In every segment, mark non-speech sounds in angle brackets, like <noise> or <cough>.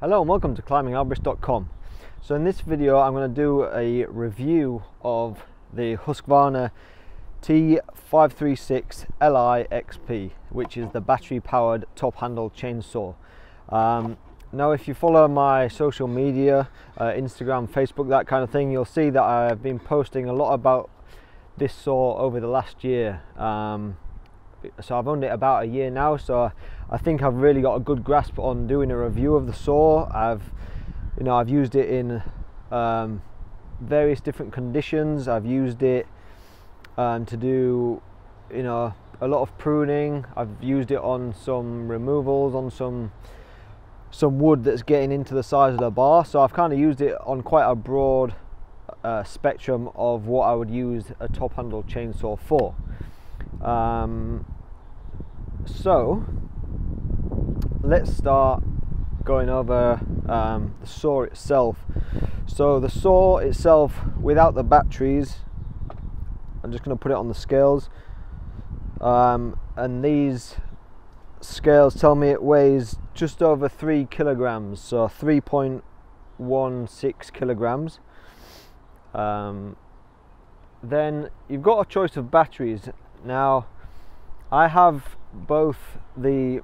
Hello and welcome to climbingarborist.com. So in this video I'm going to do a review of the Husqvarna T536 Li XP which is the battery powered top handle chainsaw. Um, now if you follow my social media, uh, Instagram, Facebook, that kind of thing, you'll see that I've been posting a lot about this saw over the last year. Um, so I've owned it about a year now so I think I've really got a good grasp on doing a review of the saw. I've you know I've used it in um, various different conditions. I've used it um, to do you know a lot of pruning. I've used it on some removals on some some wood that's getting into the size of the bar. So I've kind of used it on quite a broad uh, spectrum of what I would use a top handle chainsaw for um, so let's start going over um, the saw itself. So the saw itself without the batteries, I'm just going to put it on the scales. Um, and these scales tell me it weighs just over three kilograms, so 3.16 kilograms. Um, then you've got a choice of batteries now, I have both the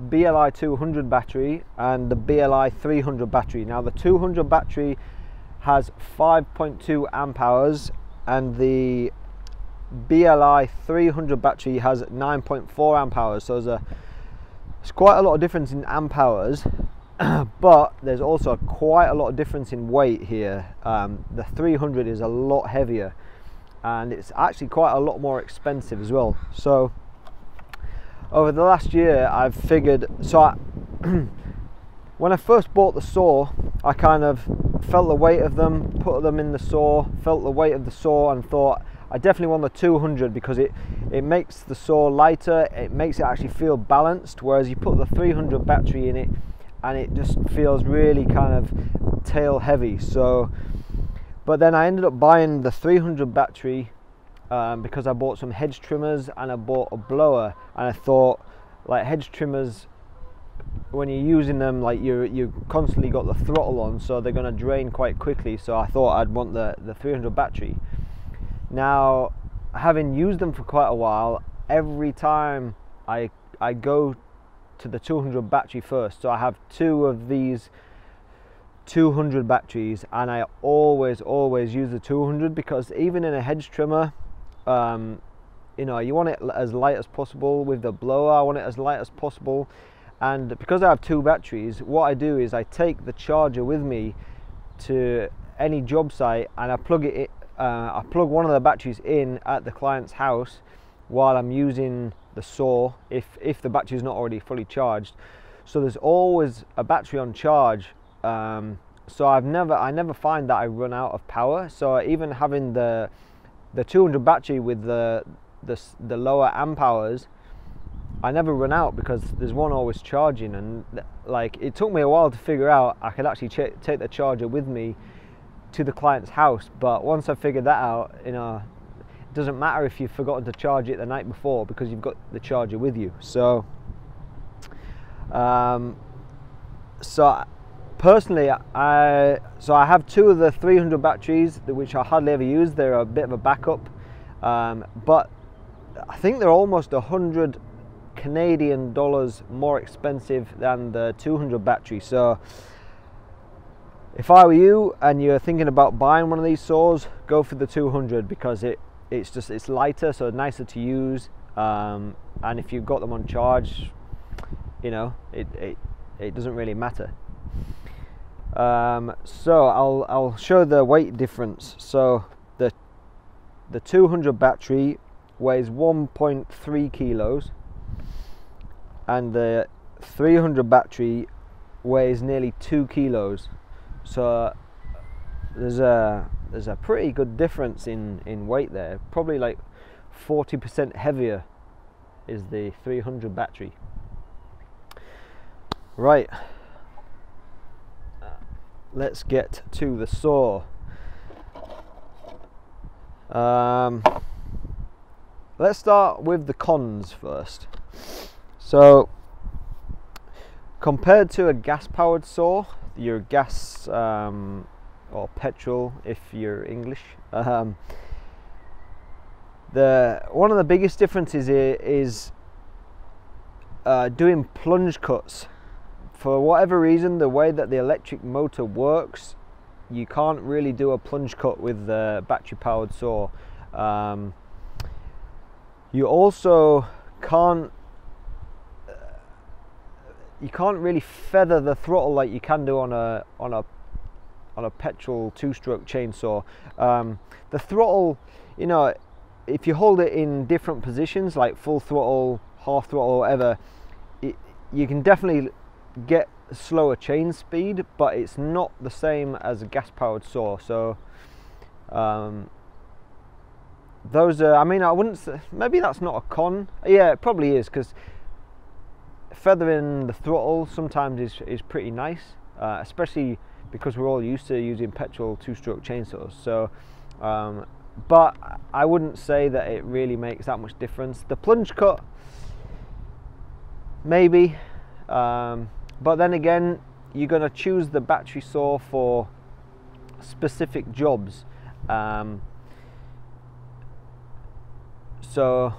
BLI 200 battery and the BLI 300 battery. Now, the 200 battery has 5.2 amp hours, and the BLI 300 battery has 9.4 amp hours. So there's a there's quite a lot of difference in amp hours, <clears throat> but there's also quite a lot of difference in weight here. Um, the 300 is a lot heavier and it's actually quite a lot more expensive as well. So over the last year, I've figured. So I, <clears throat> when I first bought the saw, I kind of felt the weight of them, put them in the saw, felt the weight of the saw, and thought I definitely want the 200 because it it makes the saw lighter. It makes it actually feel balanced. Whereas you put the 300 battery in it, and it just feels really kind of tail heavy. So but then I ended up buying the 300 battery um, because I bought some hedge trimmers and I bought a blower. And I thought like hedge trimmers when you're using them like you you constantly got the throttle on so they're going to drain quite quickly. So I thought I'd want the the 300 battery. Now having used them for quite a while every time I I go to the 200 battery first so I have two of these 200 batteries and I always always use the 200 because even in a hedge trimmer um, you know you want it as light as possible with the blower. I want it as light as possible. And because I have two batteries what I do is I take the charger with me to any job site and I plug it uh, I plug one of the batteries in at the client's house while I'm using the saw if if the battery is not already fully charged. So there's always a battery on charge um, so I've never I never find that I run out of power. So even having the the 200 battery with the the, the lower amp hours I never run out because there's one always charging and like it took me a while to figure out I could actually take the charger with me to the client's house. But once I figured that out you know it doesn't matter if you've forgotten to charge it the night before because you've got the charger with you. So um, so personally, I so I have two of the 300 batteries, which I hardly ever use. They're a bit of a backup, um, but I think they're almost hundred Canadian dollars more expensive than the 200 battery. So if I were you and you're thinking about buying one of these saws, go for the 200 because it it's just it's lighter, so nicer to use. Um, and if you've got them on charge, you know it, it it doesn't really matter. Um, so I'll I'll show the weight difference. So the the 200 battery weighs 1.3 kilos, and the 300 battery weighs nearly two kilos. So there's a there's a pretty good difference in in weight there. Probably like 40% heavier is the 300 battery. Right let's get to the saw. Um, let's start with the cons first. So, compared to a gas powered saw, your gas um, or petrol if you're English. Um, the one of the biggest differences is uh, doing plunge cuts. For whatever reason, the way that the electric motor works, you can't really do a plunge cut with the battery powered saw. Um, you also can't you can't really feather the throttle like you can do on a on a on a petrol two-stroke chainsaw. Um, the throttle, you know, if you hold it in different positions, like full throttle, half throttle, whatever, it, you can definitely get slower chain speed, but it's not the same as a gas-powered saw. So um, those are, I mean, I wouldn't say, maybe that's not a con. Yeah, it probably is because feathering the throttle sometimes is, is pretty nice, uh, especially because we're all used to using petrol two-stroke chainsaws. So, um, but I wouldn't say that it really makes that much difference. The plunge cut, maybe, um, but then again, you're going to choose the battery saw for specific jobs. Um, so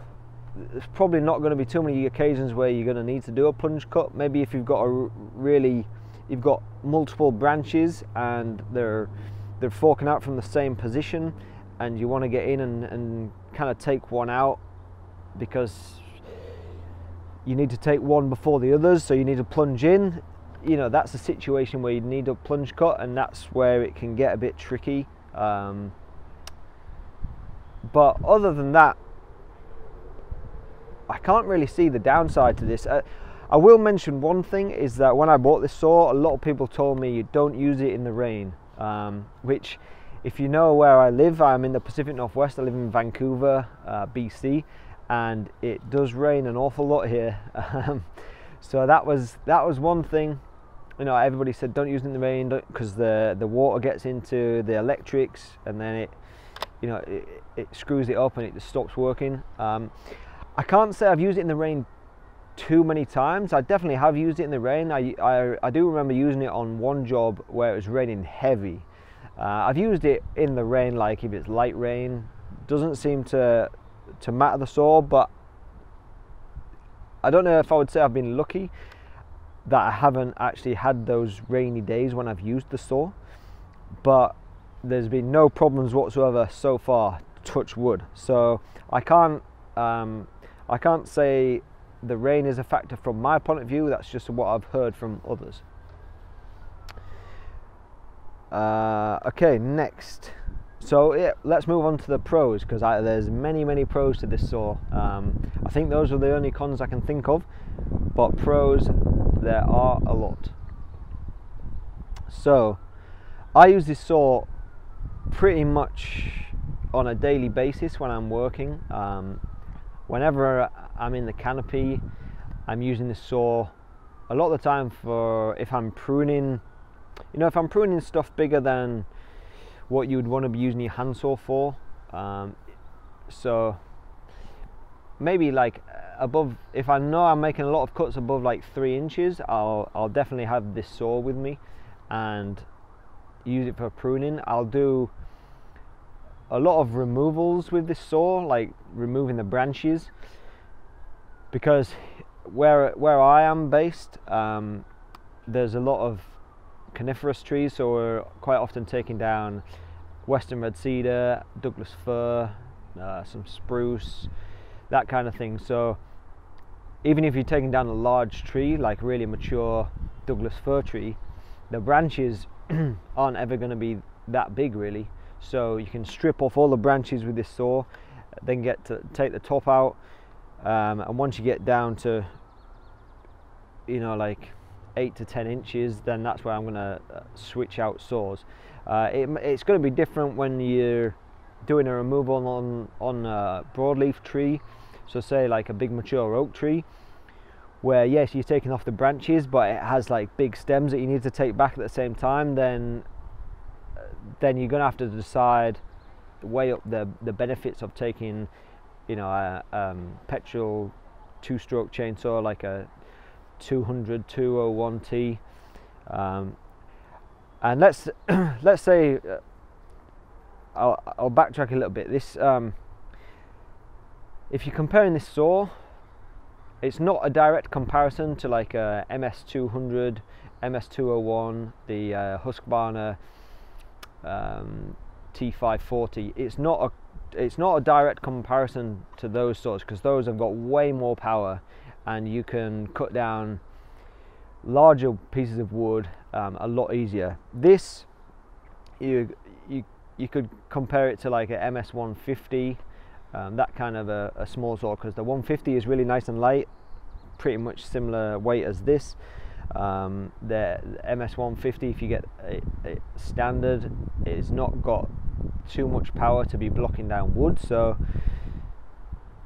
there's probably not going to be too many occasions where you're going to need to do a plunge cut. Maybe if you've got a really, you've got multiple branches and they're they're forking out from the same position, and you want to get in and, and kind of take one out because you need to take one before the others, so you need to plunge in. You know that's a situation where you need a plunge cut, and that's where it can get a bit tricky. Um, but other than that, I can't really see the downside to this. Uh, I will mention one thing is that when I bought this saw, a lot of people told me you don't use it in the rain, um, which if you know where I live, I'm in the Pacific Northwest. I live in Vancouver, uh, BC, and it does rain an awful lot here. <laughs> Um, so that was that was one thing. You know, everybody said don't use it in the rain because the the water gets into the electrics and then it, you know, it, it screws it up and it just stops working. Um, I can't say I've used it in the rain too many times. I definitely have used it in the rain. I, I, I do remember using it on one job where it was raining heavy. Uh, I've used it in the rain, like if it's light rain. Doesn't seem to to matter the saw, but I don't know if I would say I've been lucky that I haven't actually had those rainy days when I've used the saw. But there's been no problems whatsoever so far. Touch wood. So I can't um, I can't say the rain is a factor from my point of view, that's just what I've heard from others. Uh, okay, next. So yeah, let's move on to the pros because there's many, many pros to this saw. Um, I think those are the only cons I can think of, but pros there are a lot. So I use this saw pretty much on a daily basis when I'm working. Um, whenever I'm in the canopy, I'm using this saw a lot of the time for if I'm pruning, you know, if I'm pruning stuff bigger than what you would want to be using your handsaw for. Um, so maybe like above, if I know I'm making a lot of cuts above like three inches, I'll, I'll definitely have this saw with me and use it for pruning. I'll do a lot of removals with this saw, like removing the branches, because where where I am based, um, there's a lot of coniferous trees, so we're quite often taking down western red cedar, Douglas fir, uh, some spruce, that kind of thing. So even if you're taking down a large tree, like really mature Douglas fir tree, the branches <clears throat> aren't ever going to be that big really so you can strip off all the branches with this saw then get to take the top out um, and once you get down to you know like 8 to 10 inches then that's where I'm going to uh, switch out saws. Uh, it, it's going to be different when you're doing a removal on on a broadleaf tree. So say like a big mature oak tree where yes you're taking off the branches but it has like big stems that you need to take back at the same time then then you're going to have to decide weigh up the the benefits of taking you know a um, petrol two-stroke chainsaw like a 200 201T. Um, and let's <clears throat> let's say uh, I'll, I'll backtrack a little bit. This um, if you're comparing this saw, it's not a direct comparison to like a MS200, MS201, the uh, Husqvarna um, T540. It's not a it's not a direct comparison to those saws because those have got way more power and you can cut down larger pieces of wood um, a lot easier. This you you you could compare it to like a MS150, um, that kind of a, a small saw because the 150 is really nice and light, pretty much similar weight as this. Um, the MS150, if you get a, a standard, it's not got too much power to be blocking down wood. So,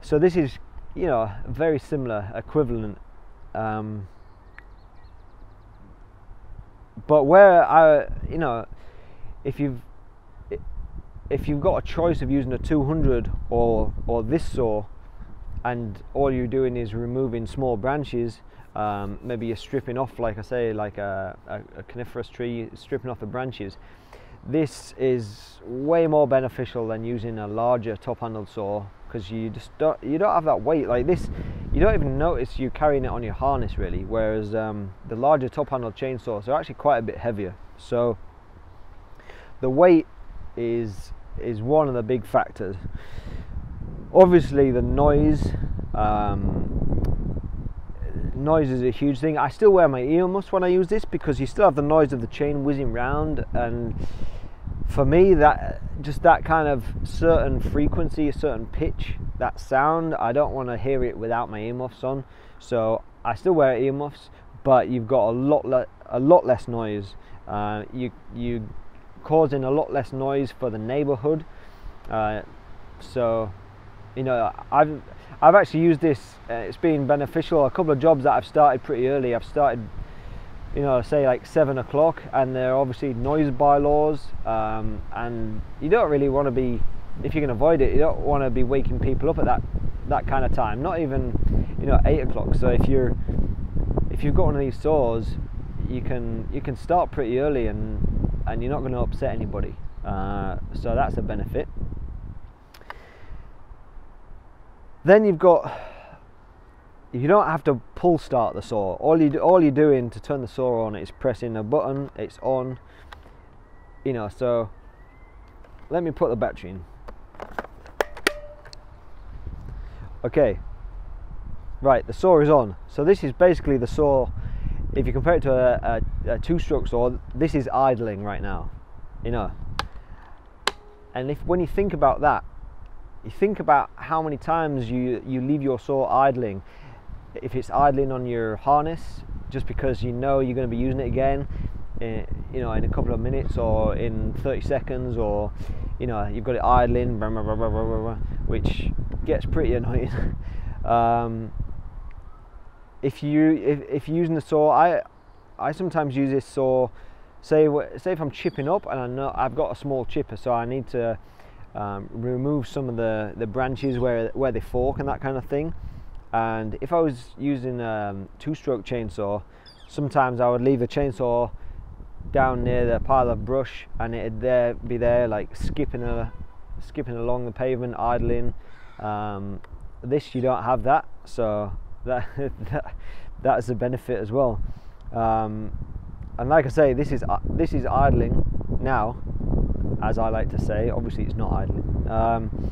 so this is, you know, very similar, equivalent. Um, but where I, you know, if you've if you've got a choice of using a 200 or or this saw, and all you're doing is removing small branches, um, maybe you're stripping off, like I say, like a, a, a coniferous tree, stripping off the branches. This is way more beneficial than using a larger top-handled saw because you just don't you don't have that weight like this. You don't even notice you carrying it on your harness really. Whereas um, the larger top handle chainsaws are actually quite a bit heavier. So the weight is is one of the big factors. Obviously, the noise. Um, noise is a huge thing. I still wear my earmuffs when I use this because you still have the noise of the chain whizzing round, and for me, that just that kind of certain frequency, a certain pitch, that sound, I don't want to hear it without my earmuffs on. So I still wear earmuffs, but you've got a lot le- a lot less noise. Uh, you you causing a lot less noise for the neighborhood. Uh, so, you know, I've I've actually used this. Uh, it's been beneficial. A couple of jobs that I've started pretty early. I've started, you know, say like seven o'clock, and there are obviously noise bylaws, um, and you don't really want to be, if you can avoid it, you don't want to be waking people up at that that kind of time. Not even, you know, eight o'clock. So if you're if you've got one of these saws, you can you can start pretty early and and you're not going to upset anybody. Uh, so that's a benefit. Then you've got you don't have to pull start the saw. All you all you're doing to turn the saw on is pressing a button. It's on. You know. So let me put the battery in. Okay. Right, the saw is on. So this is basically the saw if you compare it to a, a, a two-stroke saw, this is idling right now, you know. And if when you think about that, you think about how many times you you leave your saw idling. If it's idling on your harness, just because you know you're going to be using it again, in, eh, you know, in a couple of minutes or in 30 seconds, or you know, you've got it idling, blah, blah, blah, which gets pretty annoying. <laughs> um, if you if, if you're using the saw, I I sometimes use this saw. Say say if I'm chipping up and I know I've got a small chipper, so I need to um, remove some of the the branches where where they fork and that kind of thing. And if I was using a um, two-stroke chainsaw, sometimes I would leave a chainsaw down near the pile of brush, and it'd there be there like skipping a skipping along the pavement, idling. Um, this you don't have that, so that, <laughs> that that's a benefit as well. Um, and like I say, this is uh, this is idling now, as I like to say. Obviously, it's not idling, um,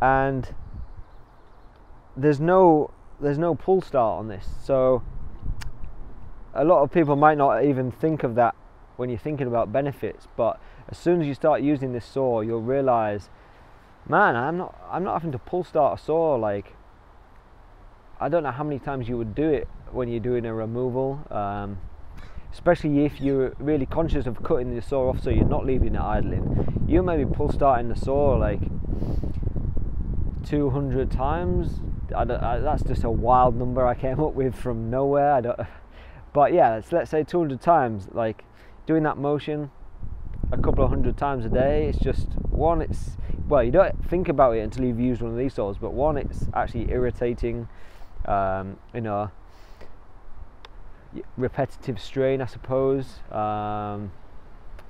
and there's no there's no pull start on this. So a lot of people might not even think of that when you're thinking about benefits. But as soon as you start using this saw, you'll realise, man, I'm not I'm not having to pull start a saw like I don't know how many times you would do it when you're doing a removal, um, especially if you're really conscious of cutting the saw off so you're not leaving it idling. You maybe pull starting the saw like 200 times. I I, that's just a wild number I came up with from nowhere. I don't, <laughs> but yeah, let's, let's say 200 times. Like doing that motion a couple of hundred times a day. It's just one. It's well, you don't think about it until you've used one of these saws, but one, it's actually irritating um, you know repetitive strain, I suppose. Um,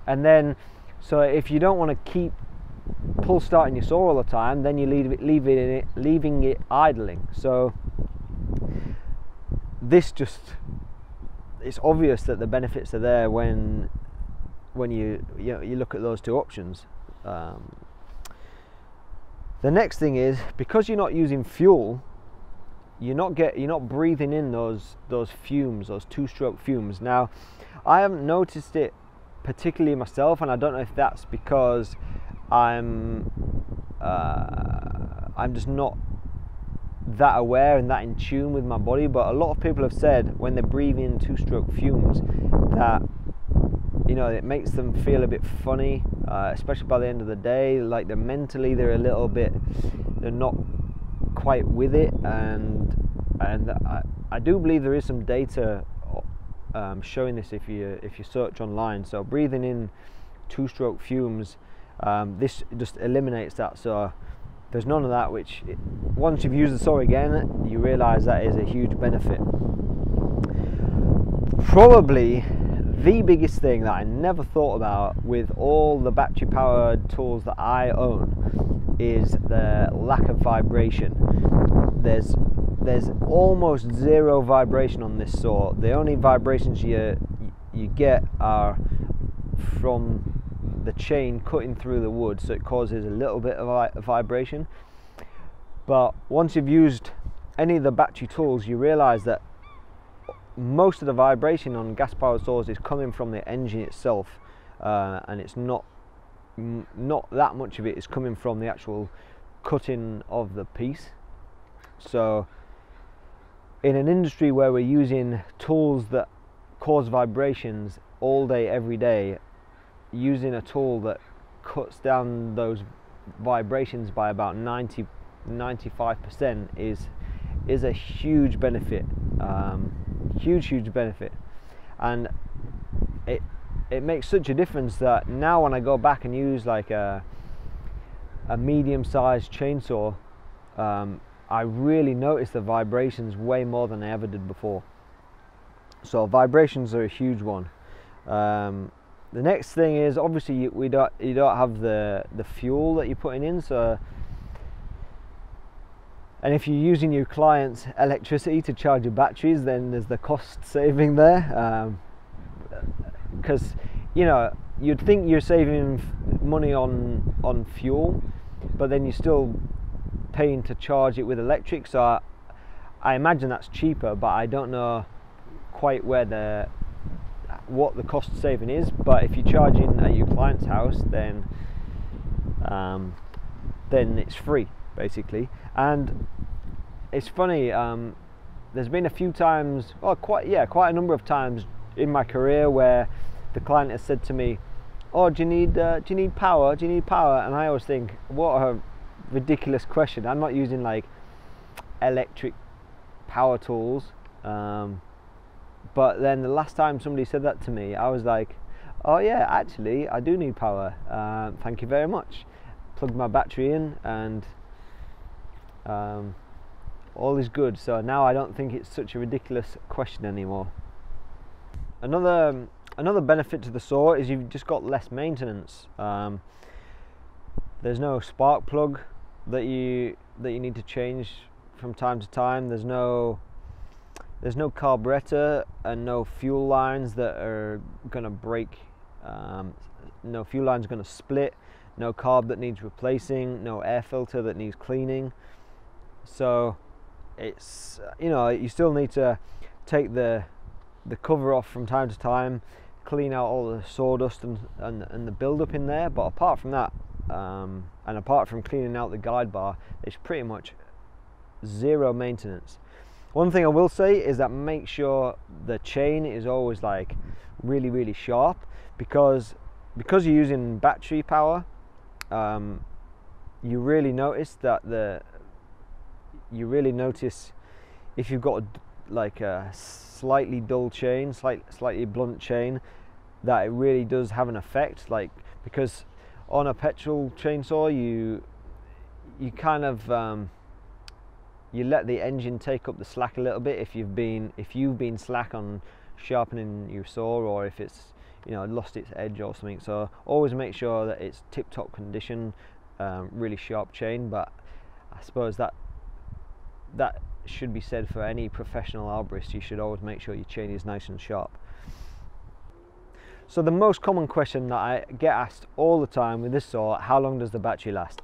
and then, so if you don't want to keep pull starting your saw all the time, then you leave it, leaving it, leaving it idling. So this just it's obvious that the benefits are there when when you you, know, you look at those two options. Um, the next thing is because you're not using fuel, you're not get you're not breathing in those those fumes, those two-stroke fumes. Now, I haven't noticed it particularly myself, and I don't know if that's because I'm uh, I'm just not that aware and that in tune with my body. But a lot of people have said when they breathe in two-stroke fumes that you know it makes them feel a bit funny, uh, especially by the end of the day. Like they're mentally they're a little bit they're not quite with it, and and I, I do believe there is some data um, showing this if you if you search online. So breathing in two-stroke fumes, um, this just eliminates that. So there's none of that. Which once you've used the saw again, you realise that is a huge benefit. Probably the biggest thing that I never thought about with all the battery powered tools that I own is the lack of vibration. There's there's almost zero vibration on this saw. The only vibrations you you get are from the chain cutting through the wood, so it causes a little bit of vibration. But once you've used any of the battery tools, you realise that most of the vibration on gas powered saws is coming from the engine itself, uh, and it's not not that much of it is coming from the actual cutting of the piece. So in an industry where we're using tools that cause vibrations all day, every day, using a tool that cuts down those vibrations by about 90 95% is is a huge benefit um, huge huge benefit and it it makes such a difference that now when I go back and use like a a medium sized chainsaw um, I really notice the vibrations way more than I ever did before. So vibrations are a huge one. Um, the next thing is obviously you, we don't you don't have the the fuel that you're putting in so and if you're using your client's electricity to charge your batteries then there's the cost saving there because um, you know you'd think you're saving money on on fuel but then you're still paying to charge it with electric. So I, I imagine that's cheaper, but I don't know quite where the what the cost saving is. But if you're charging at your client's house, then um, then it's free basically. And it's funny. Um, there's been a few times, well, quite yeah, quite a number of times in my career where the client has said to me, "Oh, do you need uh, do you need power? Do you need power?" And I always think, what a ridiculous question. I'm not using like electric power tools. Um, but then the last time somebody said that to me, I was like, oh yeah, actually, I do need power. Uh, thank you very much. Plugged my battery in and um, all is good. So now I don't think it's such a ridiculous question anymore. Another um, another benefit to the saw is you've just got less maintenance. Um, there's no spark plug that you that you need to change from time to time. There's no there's no carburetor and no fuel lines that are gonna break. Um, no fuel lines gonna split. No carb that needs replacing. No air filter that needs cleaning. So it's you know you still need to take the the cover off from time to time, clean out all the sawdust and, and, and the buildup in there. But apart from that, um, and apart from cleaning out the guide bar, it's pretty much zero maintenance. One thing I will say is that make sure the chain is always like really really sharp because because you're using battery power um, you really notice that the you really notice if you've got a, like a slightly dull chain slight, slightly blunt chain that it really does have an effect. Like because on a petrol chainsaw you you kind of um, you let the engine take up the slack a little bit if you've been if you've been slack on sharpening your saw or if it's you know lost its edge or something. So always make sure that it's tip-top condition um, really sharp chain. But I suppose that that should be said for any professional arborist. You should always make sure your chain is nice and sharp. So the most common question that I get asked all the time with this saw how long does the battery last?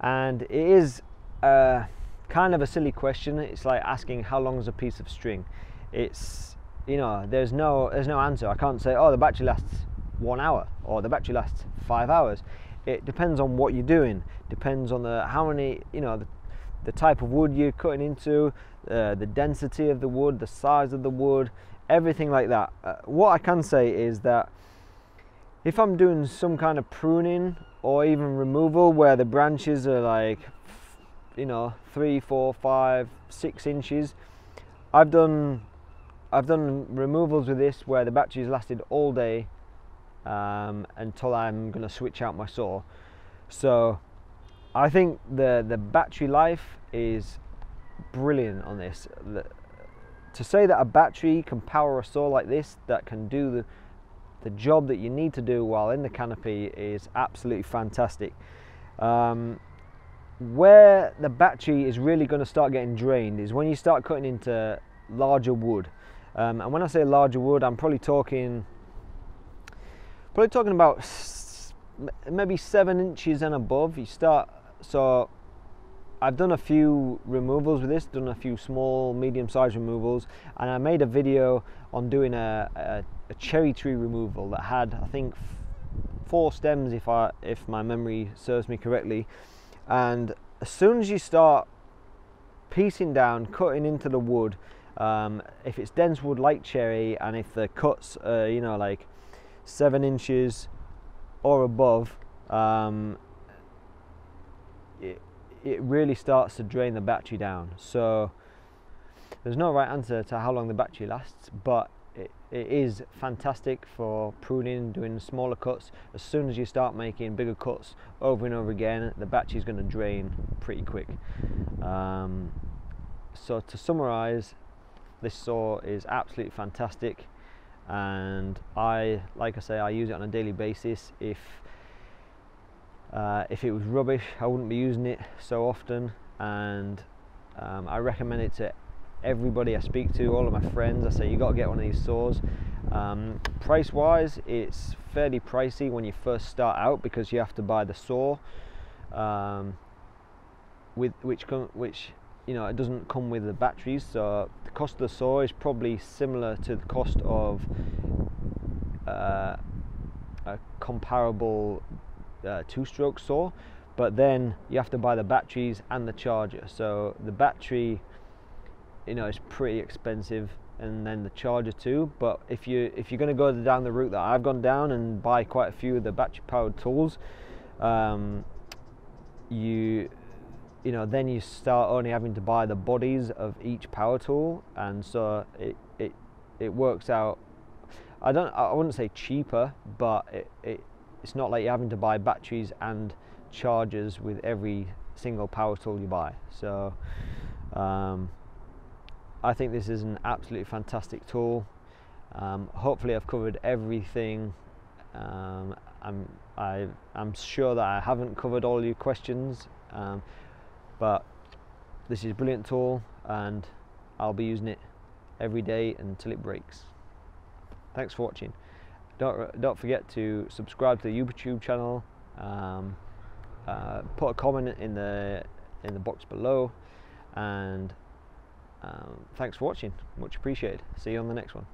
And it is uh, kind of a silly question it's like asking how long is a piece of string it's you know, there's no there's no answer. I can't say, oh, the battery lasts one hour or the battery lasts five hours. It depends on what you're doing. Depends on the how many you know the, the type of wood you're cutting into, uh, the density of the wood, the size of the wood, everything like that. Uh, what I can say is that if I'm doing some kind of pruning or even removal where the branches are like you know three, four, five, six inches, I've done I've done removals with this where the battery's lasted all day um, until I'm going to switch out my saw. So I think the, the battery life is brilliant on this. The, to say that a battery can power a saw like this that can do the, the job that you need to do while in the canopy is absolutely fantastic. Um, where the battery is really going to start getting drained is when you start cutting into larger wood. Um, and when I say larger wood, I'm probably talking probably talking about maybe seven inches and above. You start so I've done a few removals with this, done a few small, medium-sized removals, and I made a video on doing a, a, a cherry tree removal that had, I think, four stems, if I if my memory serves me correctly. And as soon as you start piecing down, cutting into the wood, um, if it's dense wood like cherry and if the cuts are, you know, like seven inches or above, um, it, it really starts to drain the battery down. So there's no right answer to how long the battery lasts, but it, is fantastic for pruning, doing smaller cuts. As soon as you start making bigger cuts over and over again, the battery is going to drain pretty quick. Um, so to summarize, this saw is absolutely fantastic and I, like I say, I use it on a daily basis. If uh, if it was rubbish, I wouldn't be using it so often and um, I recommend it to everybody I speak to, all of my friends. I say you got to get one of these saws. Um, price wise, it's fairly pricey when you first start out because you have to buy the saw, um, with which which you know it doesn't come with the batteries so the cost of the saw is probably similar to the cost of uh, a comparable uh, two-stroke saw but then you have to buy the batteries and the charger so the battery you know it's pretty expensive and then the charger too but if you if you're going to go down the route that I've gone down and buy quite a few of the battery powered tools um, you you know then you start only having to buy the bodies of each power tool and so it it, it works out I don't I wouldn't say cheaper but it, it it's not like you're having to buy batteries and chargers with every single power tool you buy so um, I think this is an absolutely fantastic tool um, hopefully I've covered everything um, I'm I, I'm sure that I haven't covered all your questions um, but this is a brilliant tool and I'll be using it every day until it breaks. Thanks for watching. Don't, don't forget to subscribe to the YouTube channel, um, uh, put a comment in the, in the box below and um, thanks for watching, much appreciated. See you on the next one.